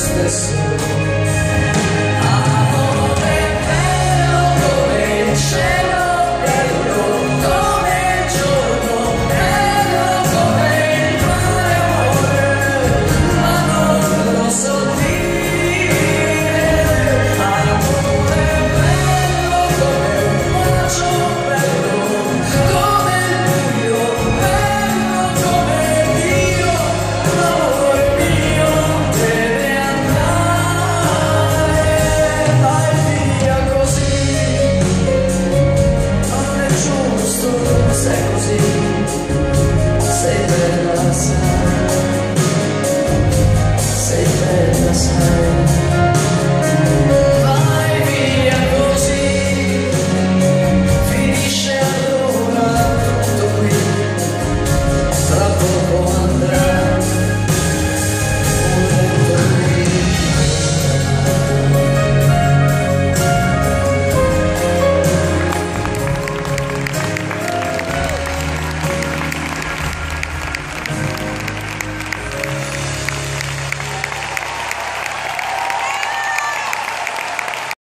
stesso,